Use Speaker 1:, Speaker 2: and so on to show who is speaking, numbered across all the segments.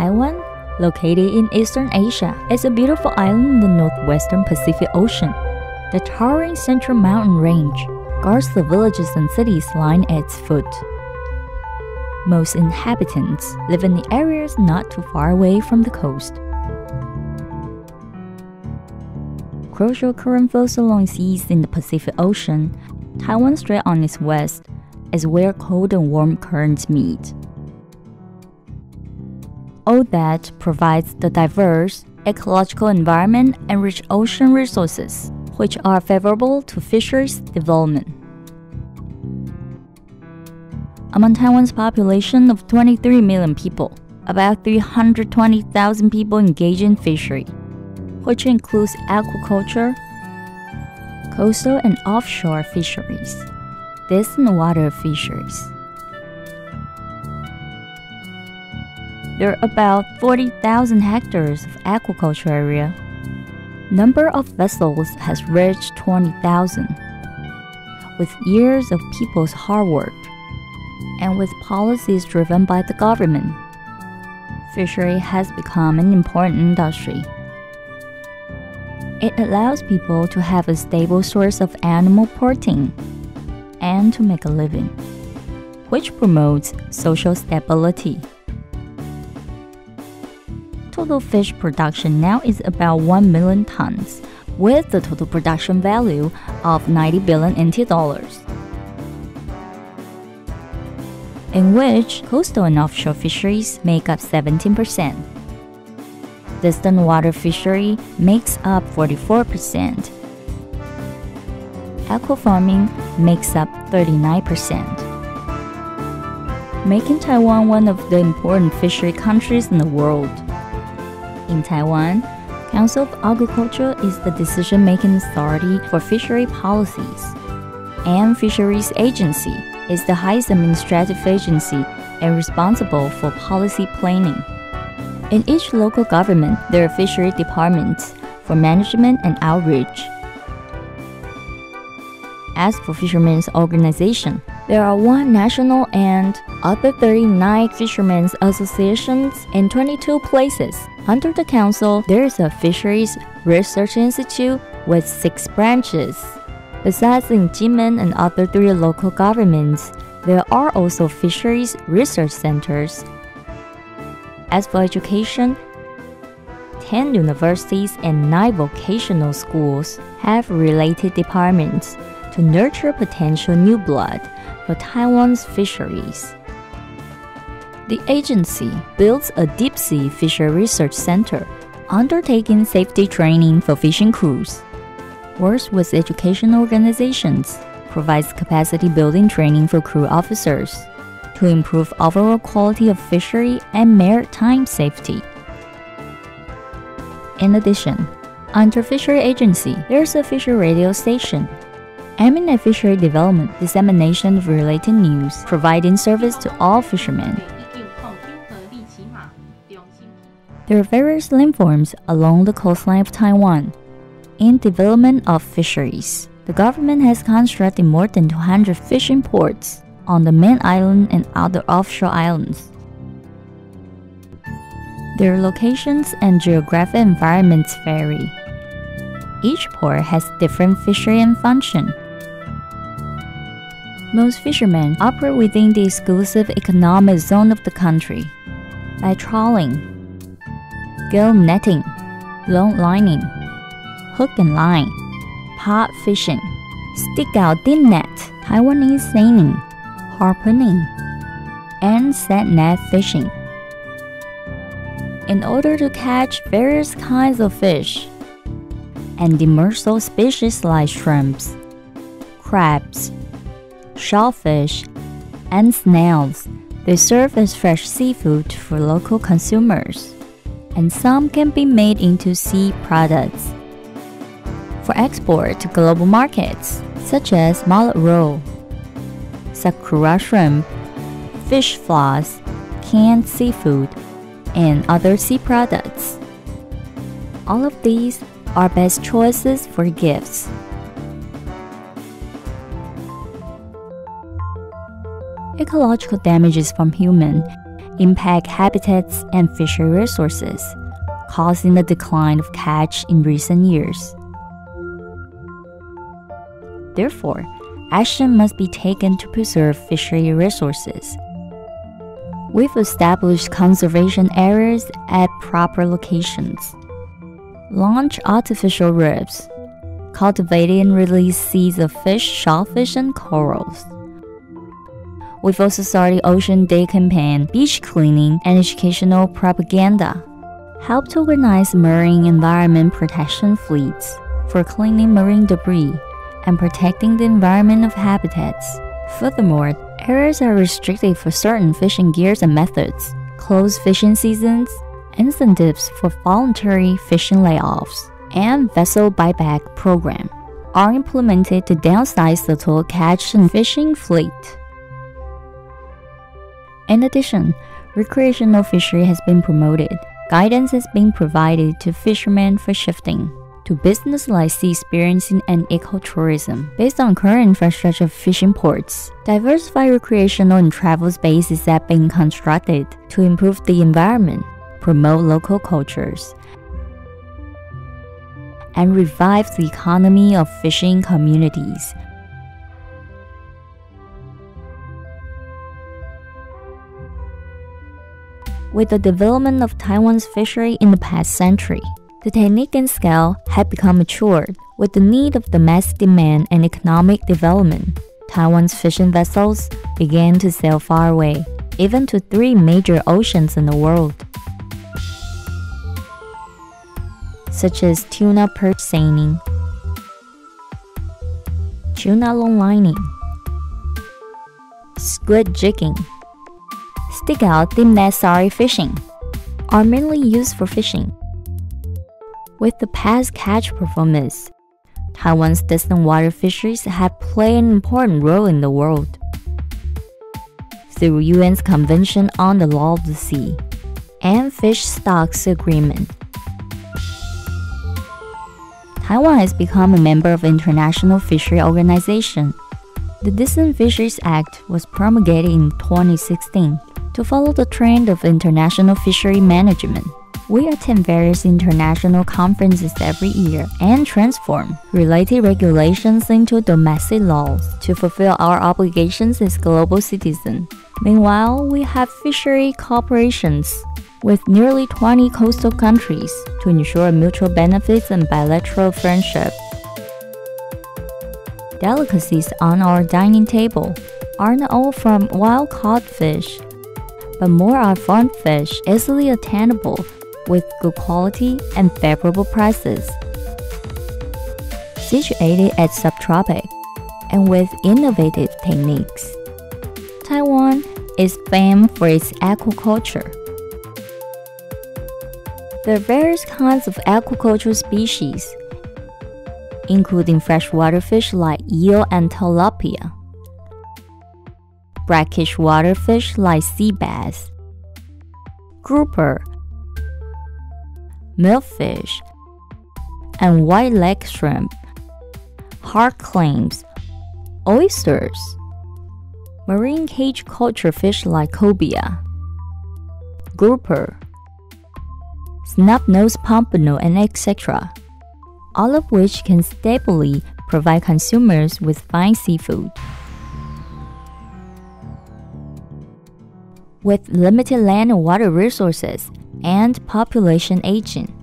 Speaker 1: Taiwan, located in Eastern Asia, is a beautiful island in the northwestern Pacific Ocean. The towering Central Mountain Range guards the villages and cities lying at its foot. Most inhabitants live in the areas not too far away from the coast. Kuroshio current flows along seas in the Pacific Ocean. Taiwan Strait on its west is where cold and warm currents meet. All that provides the diverse ecological environment and rich ocean resources, which are favorable to fisheries development. Among Taiwan's population of 23 million people, about 320,000 people engage in fishery, which includes aquaculture, coastal and offshore fisheries, distant water fisheries. There are about 40,000 hectares of aquaculture area. Number of vessels has reached 20,000. With years of people's hard work and with policies driven by the government, fishery has become an important industry. It allows people to have a stable source of animal protein and to make a living, which promotes social stability. Total fish production now is about 1 million tons, with the total production value of 90 billion NT dollars. In which coastal and offshore fisheries make up 17%. Distant water fishery makes up 44%. Aqua farming makes up 39%. Making Taiwan one of the important fishery countries in the world. In Taiwan, Council of Agriculture is the decision-making authority for fishery policies, and Fisheries Agency is the highest administrative agency and responsible for policy planning. In each local government, there are fishery departments for management and outreach. As for fishermen's organization, there are one national and other 39 fishermen's associations in 22 places. Under the council, there is a fisheries research institute with six branches. Besides in Jinmen and other three local governments, there are also fisheries research centers as for education, 10 universities and 9 vocational schools have related departments to nurture potential new blood for Taiwan's fisheries. The agency builds a deep sea fishery research center, undertaking safety training for fishing crews, works with education organizations, provides capacity building training for crew officers, to improve overall quality of fishery and maritime safety. In addition, under Fishery Agency, there's a fishery radio station aiming at fishery development, dissemination of related news, providing service to all fishermen. There are various landforms along the coastline of Taiwan. In development of fisheries, the government has constructed more than 200 fishing ports on the main island and other offshore islands. Their locations and geographic environments vary. Each port has different fishery and function. Most fishermen operate within the exclusive economic zone of the country by trawling, gill netting, long lining, hook and line, pot fishing, stick out dip net, Taiwanese seining, harpooning, and set net fishing. In order to catch various kinds of fish and demersal species like shrimps, crabs, shellfish, and snails, they serve as fresh seafood for local consumers, and some can be made into sea products for export to global markets, such as mullet roe sakura shrimp, fish floss, canned seafood, and other sea products. All of these are best choices for gifts. Ecological damages from human impact habitats and fishery resources, causing the decline of catch in recent years. Therefore, action must be taken to preserve fishery resources. We've established conservation areas at proper locations. Launch artificial reefs. Cultivate and release seeds of fish, shellfish, and corals. We've also started Ocean Day campaign, beach cleaning, and educational propaganda. Helped to organize marine environment protection fleets for cleaning marine debris and protecting the environment of habitats. Furthermore, areas are restricted for certain fishing gears and methods, closed fishing seasons, incentives for voluntary fishing layoffs, and vessel buyback program are implemented to downsize the total catch and fishing fleet. In addition, recreational fishery has been promoted. Guidance has been provided to fishermen for shifting to business like sea experiencing and ecotourism based on current infrastructure of fishing ports. Diversified recreational and travel spaces have been constructed to improve the environment, promote local cultures, and revive the economy of fishing communities. With the development of Taiwan's fishery in the past century, the technique and scale had become matured with the need of domestic demand and economic development. Taiwan's fishing vessels began to sail far away, even to three major oceans in the world, such as tuna purse seining, tuna longlining, squid jigging, stick out net saury fishing, are mainly used for fishing. With the past catch performance, Taiwan's distant water fisheries have played an important role in the world. Through UN's Convention on the Law of the Sea and Fish Stocks Agreement, Taiwan has become a member of International Fishery Organization. The Distant Fisheries Act was promulgated in 2016 to follow the trend of international fishery management. We attend various international conferences every year and transform related regulations into domestic laws to fulfill our obligations as global citizens. Meanwhile, we have fishery cooperations with nearly 20 coastal countries to ensure mutual benefits and bilateral friendship. Delicacies on our dining table aren't all from wild caught fish, but more are farmed fish easily attainable with good quality and favorable prices. Situated at subtropic and with innovative techniques, Taiwan is famed for its aquaculture. There are various kinds of aquaculture species, including freshwater fish like eel and tilapia, brackish water fish like sea bass, grouper milkfish, and white leg shrimp, hard clams, oysters, marine cage culture fish like cobia, grouper, snub-nosed pompano, and etc., all of which can stably provide consumers with fine seafood. With limited land and water resources, and population aging.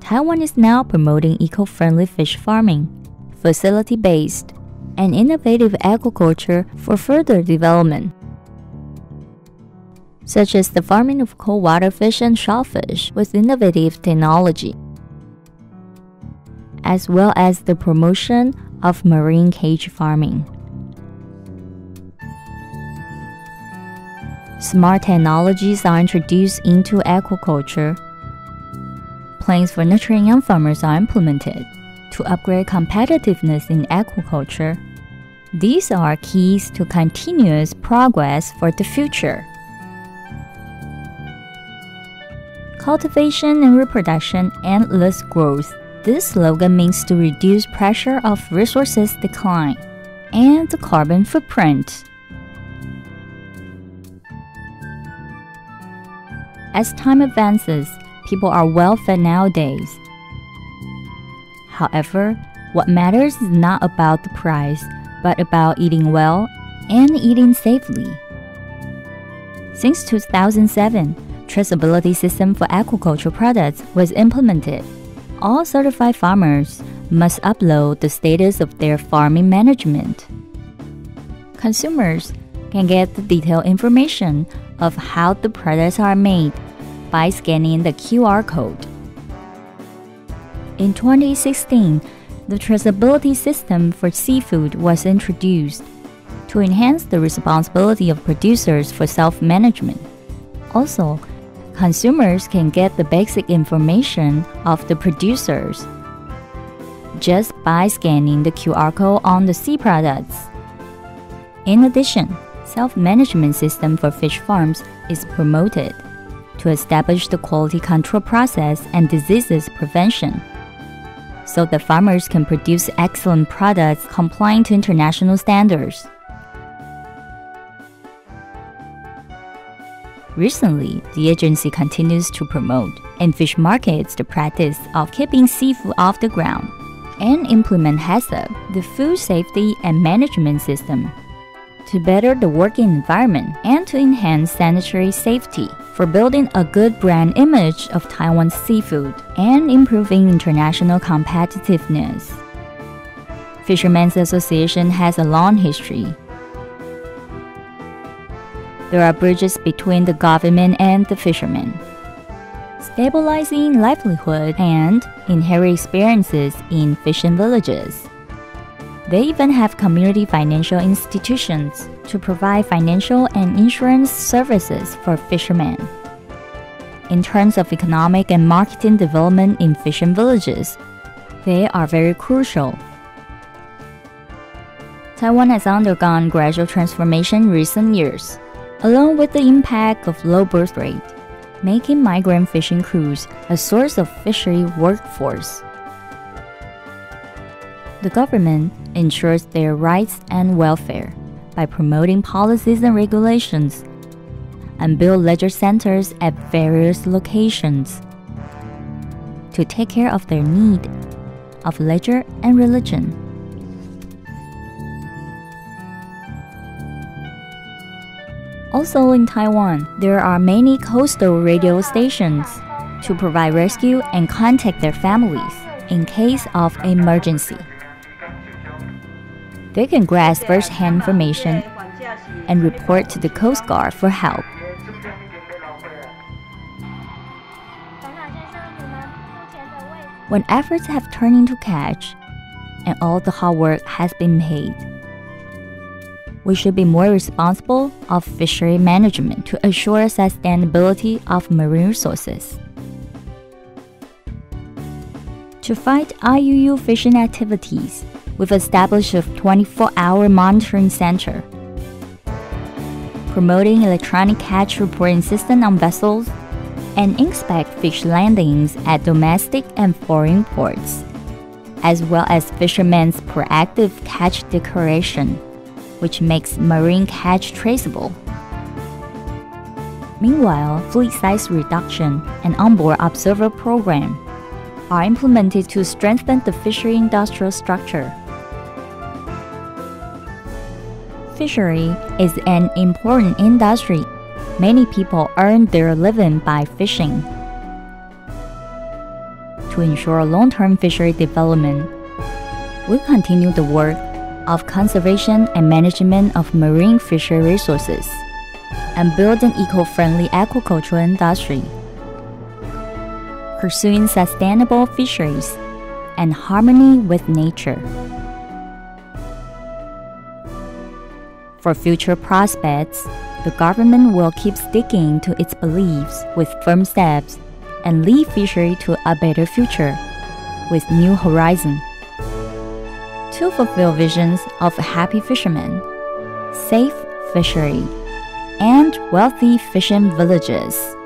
Speaker 1: Taiwan is now promoting eco friendly fish farming, facility based, and innovative aquaculture for further development, such as the farming of cold water fish and shellfish with innovative technology, as well as the promotion of marine cage farming. Smart technologies are introduced into aquaculture. Plans for nurturing young farmers are implemented to upgrade competitiveness in aquaculture. These are keys to continuous progress for the future. Cultivation and reproduction endless growth. This slogan means to reduce pressure of resources decline and the carbon footprint. As time advances, people are well fed nowadays. However, what matters is not about the price, but about eating well and eating safely. Since 2007, traceability system for aquaculture products was implemented. All certified farmers must upload the status of their farming management. Consumers can get the detailed information of how the products are made by scanning the QR code. In 2016, the traceability system for seafood was introduced to enhance the responsibility of producers for self management. Also, consumers can get the basic information of the producers just by scanning the QR code on the sea products. In addition, self-management system for fish farms is promoted to establish the quality control process and diseases prevention so the farmers can produce excellent products complying to international standards. Recently, the agency continues to promote and fish markets the practice of keeping seafood off the ground and implement HACCP, the food safety and management system, to better the working environment and to enhance sanitary safety for building a good brand image of Taiwan's seafood and improving international competitiveness. Fishermen's Association has a long history. There are bridges between the government and the fishermen stabilizing livelihood, and inherit experiences in fishing villages. They even have community financial institutions to provide financial and insurance services for fishermen. In terms of economic and marketing development in fishing villages, they are very crucial. Taiwan has undergone gradual transformation in recent years, along with the impact of low birth rate making migrant fishing crews a source of fishery workforce. The government ensures their rights and welfare by promoting policies and regulations and build leisure centers at various locations to take care of their need of leisure and religion. Also in Taiwan, there are many coastal radio stations to provide rescue and contact their families in case of emergency. They can grasp first-hand information and report to the Coast Guard for help. When efforts have turned into catch and all the hard work has been made, we should be more responsible of fishery management to assure sustainability of marine resources. To fight IUU fishing activities, we've established a 24-hour monitoring center, promoting electronic catch reporting system on vessels, and inspect fish landings at domestic and foreign ports, as well as fishermen's proactive catch declaration which makes marine catch traceable. Meanwhile, fleet size reduction and onboard observer program are implemented to strengthen the fishery industrial structure. Fishery is an important industry. Many people earn their living by fishing. To ensure long-term fishery development, we continue the work of conservation and management of marine fishery resources, and build an eco-friendly aquaculture industry. Pursuing sustainable fisheries and harmony with nature. For future prospects, the government will keep sticking to its beliefs with firm steps and lead fishery to a better future with new horizon to fulfill visions of happy fishermen, safe fishery, and wealthy fishing villages.